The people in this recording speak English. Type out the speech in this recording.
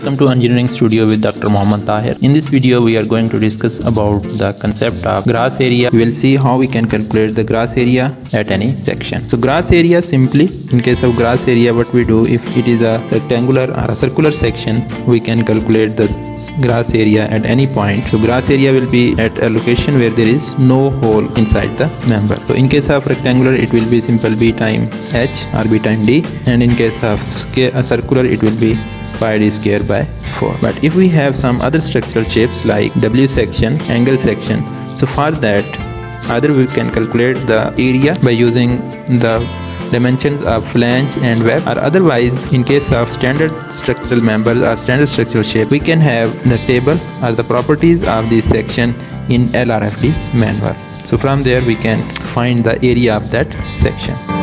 Welcome to Engineering Studio with Dr. Mohammad Tahir. In this video, we are going to discuss about the concept of gross area. We will see how we can calculate the gross area at any section. So gross area simply, in case of gross area, what we do if it is a rectangular or a circular section, we can calculate the gross area at any point. So gross area will be at a location where there is no hole inside the member. So in case of rectangular, it will be simple b time h or b time d, and in case of circular, it will be pi d square by 4 but if we have some other structural shapes like w section angle section so for that either we can calculate the area by using the dimensions of flange and web or otherwise in case of standard structural members or standard structural shape we can have the table or the properties of this section in LRFD manual. so from there we can find the area of that section